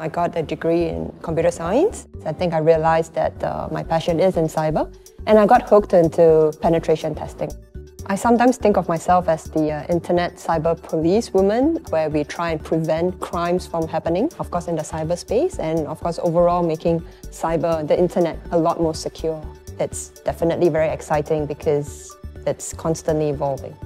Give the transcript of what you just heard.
I got a degree in computer science. I think I realized that uh, my passion is in cyber, and I got hooked into penetration testing. I sometimes think of myself as the uh, internet cyber police woman, where we try and prevent crimes from happening, of course in the cyberspace, and of course overall making cyber, the internet, a lot more secure. It's definitely very exciting because it's constantly evolving.